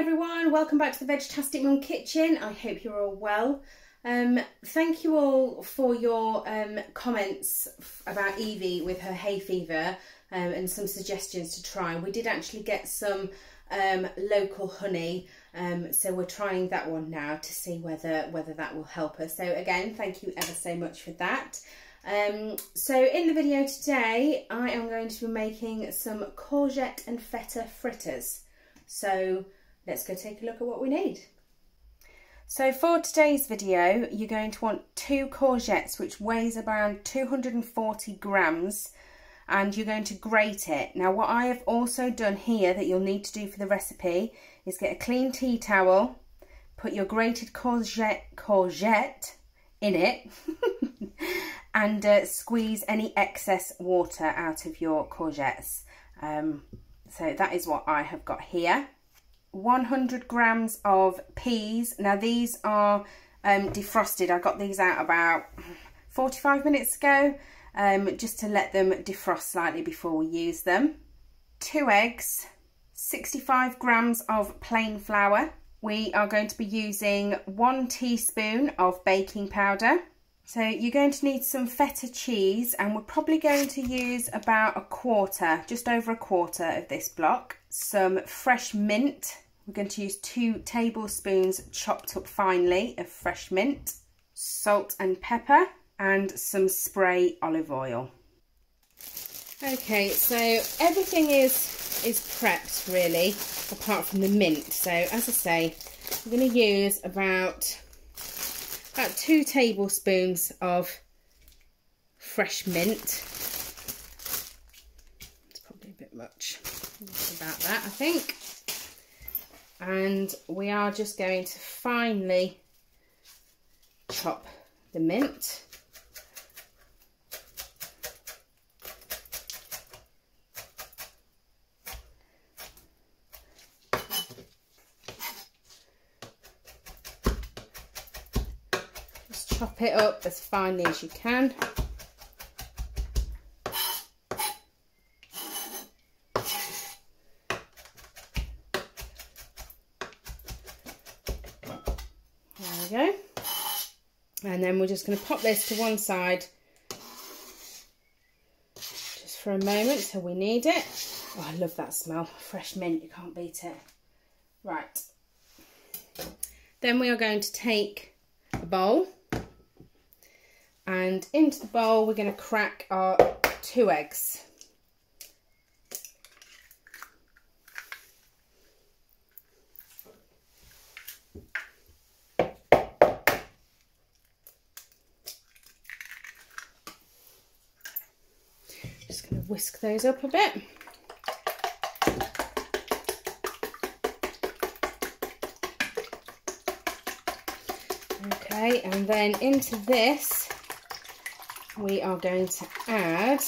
everyone, welcome back to the Vegetastic Mum Kitchen. I hope you're all well. Um, thank you all for your um, comments about Evie with her hay fever um, and some suggestions to try. We did actually get some um, local honey, um, so we're trying that one now to see whether, whether that will help us. So again, thank you ever so much for that. Um, so in the video today, I am going to be making some courgette and feta fritters. So let's go take a look at what we need. So for today's video, you're going to want two courgettes, which weighs around 240 grams, and you're going to grate it. Now what I have also done here that you'll need to do for the recipe is get a clean tea towel, put your grated courgette, courgette in it, and uh, squeeze any excess water out of your courgettes. Um, so that is what I have got here. 100 grams of peas. Now these are um, defrosted. I got these out about 45 minutes ago um, just to let them defrost slightly before we use them. Two eggs, 65 grams of plain flour. We are going to be using one teaspoon of baking powder. So you're going to need some feta cheese and we're probably going to use about a quarter, just over a quarter of this block. Some fresh mint. We're going to use two tablespoons chopped up finely of fresh mint, salt and pepper and some spray olive oil. Okay, so everything is is prepped really, apart from the mint. So as I say, I'm going to use about about two tablespoons of fresh mint. It's probably a bit much. about that, I think. And we are just going to finely chop the mint. just chop it up as finely as you can. We go. And then we're just going to pop this to one side just for a moment till we need it. Oh, I love that smell. Fresh mint, you can't beat it. Right. Then we are going to take a bowl and into the bowl we're going to crack our two eggs. Whisk those up a bit. Okay, and then into this we are going to add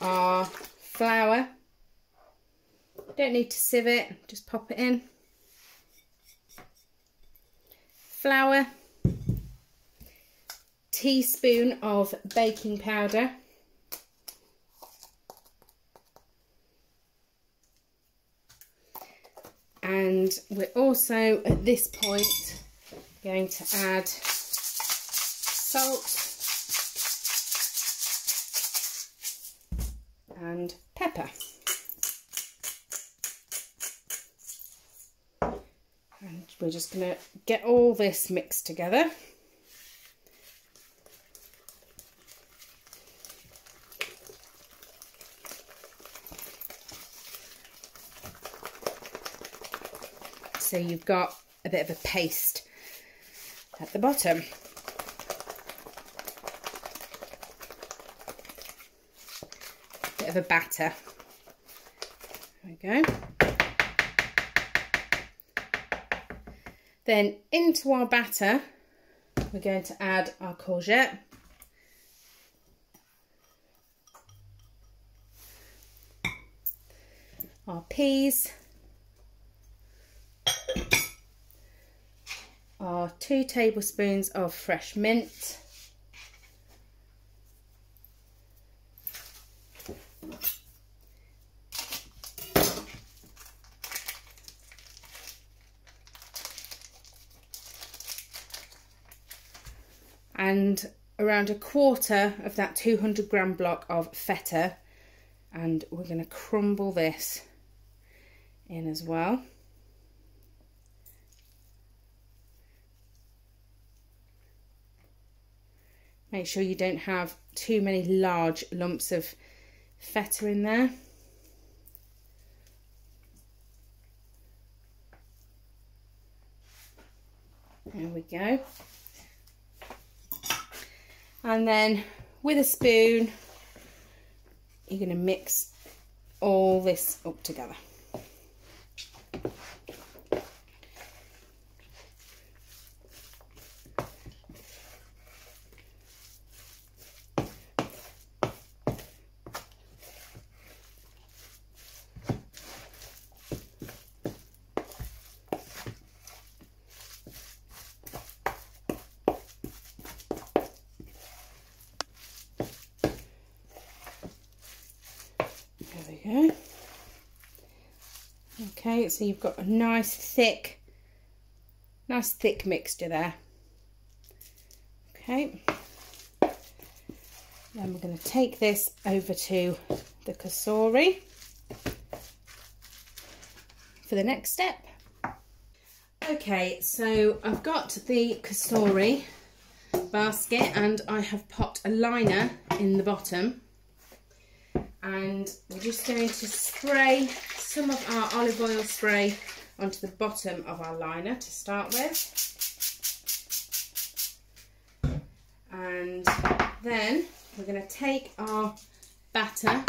our flour. Don't need to sieve it, just pop it in. Flour, teaspoon of baking powder, and we're also at this point going to add salt and pepper. And we're just going to get all this mixed together. So you've got a bit of a paste at the bottom. bit of a batter. There we go. Then into our batter, we're going to add our courgette. Our peas. two tablespoons of fresh mint, and around a quarter of that 200 gram block of feta and we're going to crumble this in as well. Make sure you don't have too many large lumps of feta in there. There we go. And then with a spoon, you're going to mix all this up together. go. Okay, so you've got a nice thick, nice thick mixture there. Okay. Then we're going to take this over to the Cosori for the next step. Okay, so I've got the Cosori basket and I have popped a liner in the bottom and we're just going to spray some of our olive oil spray onto the bottom of our liner to start with. And then we're going to take our batter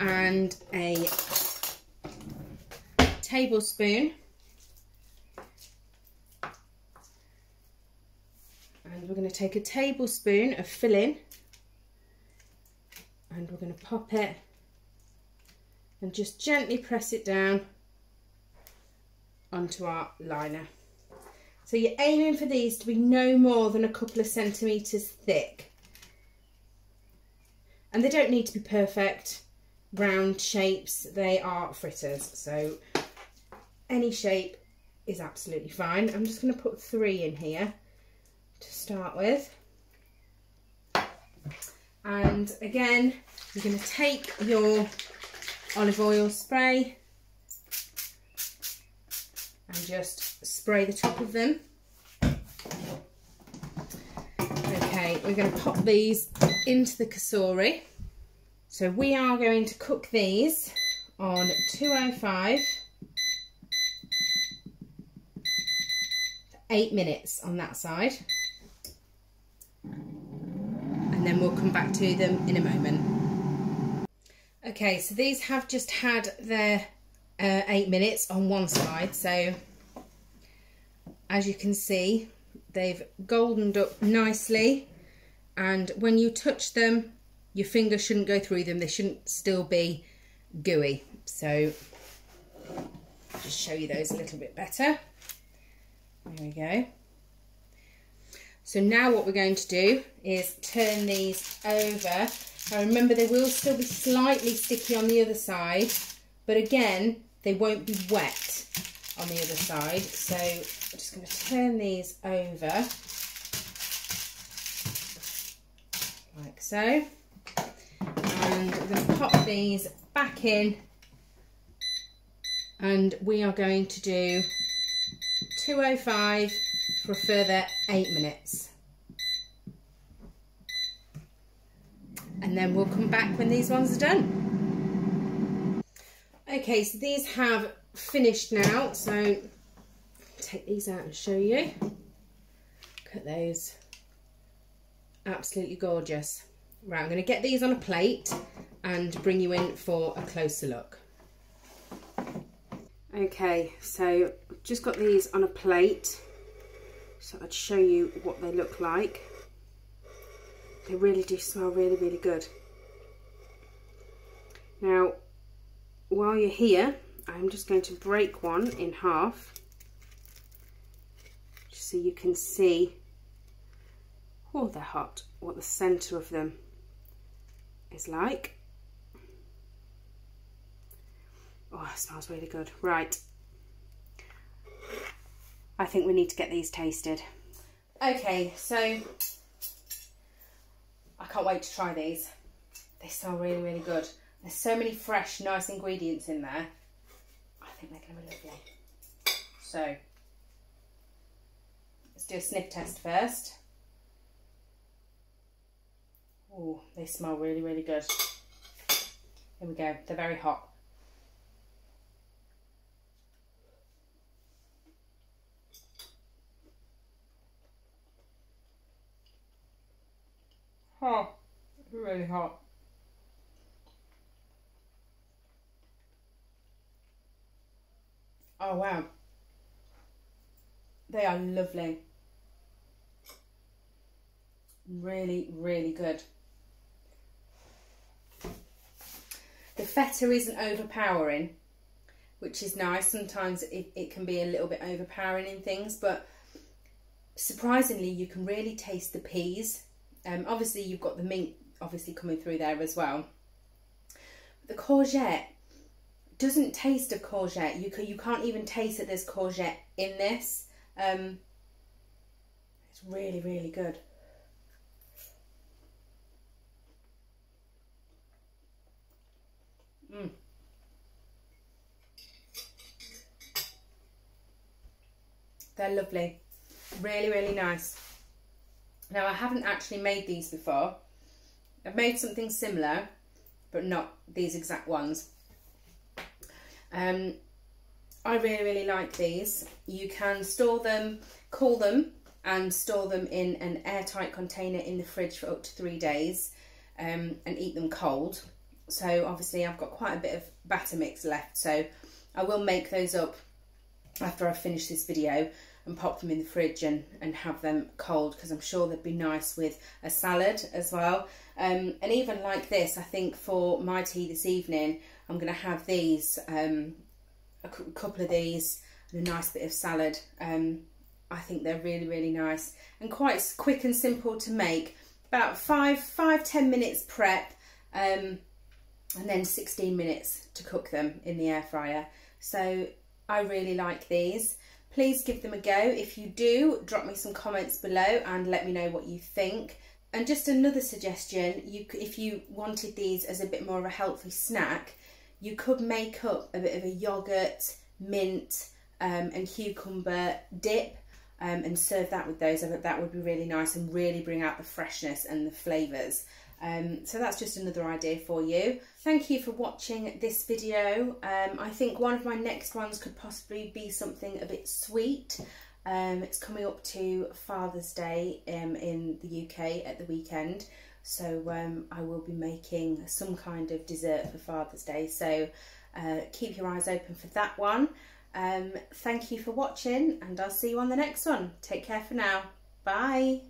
and a tablespoon and we're going to take a tablespoon of filling and we're going to pop it and just gently press it down onto our liner. So you're aiming for these to be no more than a couple of centimetres thick. And they don't need to be perfect round shapes, they are fritters. So any shape is absolutely fine. I'm just going to put three in here to start with. And again, you're going to take your olive oil spray and just spray the top of them. Okay, we're going to pop these into the Cosori. So we are going to cook these on 205 eight minutes on that side and then we'll come back to them in a moment. Okay, so these have just had their uh, eight minutes on one side. So as you can see, they've goldened up nicely. And when you touch them, your finger shouldn't go through them. They shouldn't still be gooey. So just show you those a little bit better. There we go. So now what we're going to do is turn these over. Now remember they will still be slightly sticky on the other side, but again, they won't be wet on the other side. So I'm just going to turn these over like so. And we're going to pop these back in and we are going to do 205 for a further eight minutes. And then we'll come back when these ones are done. Okay, so these have finished now. So take these out and show you. Look at those. Absolutely gorgeous. Right, I'm going to get these on a plate and bring you in for a closer look. Okay, so just got these on a plate so I'd show you what they look like. They really do smell really, really good. Now, while you're here, I'm just going to break one in half so you can see, oh they're hot, what the centre of them is like. Oh, it smells really good. Right, I think we need to get these tasted. Okay, so I can't wait to try these. They smell really, really good. There's so many fresh, nice ingredients in there. I think they're going to be lovely. So, let's do a sniff test first. Oh, they smell really, really good. Here we go. They're very hot. Oh, really hot. Oh wow. They are lovely. Really, really good. The feta isn't overpowering, which is nice. Sometimes it, it can be a little bit overpowering in things, but surprisingly you can really taste the peas um, obviously, you've got the mint obviously coming through there as well. The courgette doesn't taste of courgette. You can, you can't even taste that there's courgette in this. Um, it's really, really good. Mm. They're lovely. Really, really nice. Now I haven't actually made these before. I've made something similar, but not these exact ones. Um, I really, really like these. You can store them, cool them, and store them in an airtight container in the fridge for up to three days um, and eat them cold. So obviously I've got quite a bit of batter mix left, so I will make those up after I finish this video and pop them in the fridge and, and have them cold because I'm sure they'd be nice with a salad as well. Um, and even like this, I think for my tea this evening, I'm going to have these, um, a couple of these and a nice bit of salad. Um, I think they're really, really nice and quite quick and simple to make. About five, five, ten minutes prep um, and then 16 minutes to cook them in the air fryer. So I really like these please give them a go. If you do, drop me some comments below and let me know what you think. And just another suggestion, you if you wanted these as a bit more of a healthy snack, you could make up a bit of a yoghurt, mint um, and cucumber dip um, and serve that with those. I think that would be really nice and really bring out the freshness and the flavours. Um, so that's just another idea for you. Thank you for watching this video. Um, I think one of my next ones could possibly be something a bit sweet. Um, it's coming up to Father's Day um, in the UK at the weekend. So um, I will be making some kind of dessert for Father's Day. So uh, keep your eyes open for that one. Um, thank you for watching and I'll see you on the next one. Take care for now. Bye.